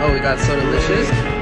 Oh, we got so delicious.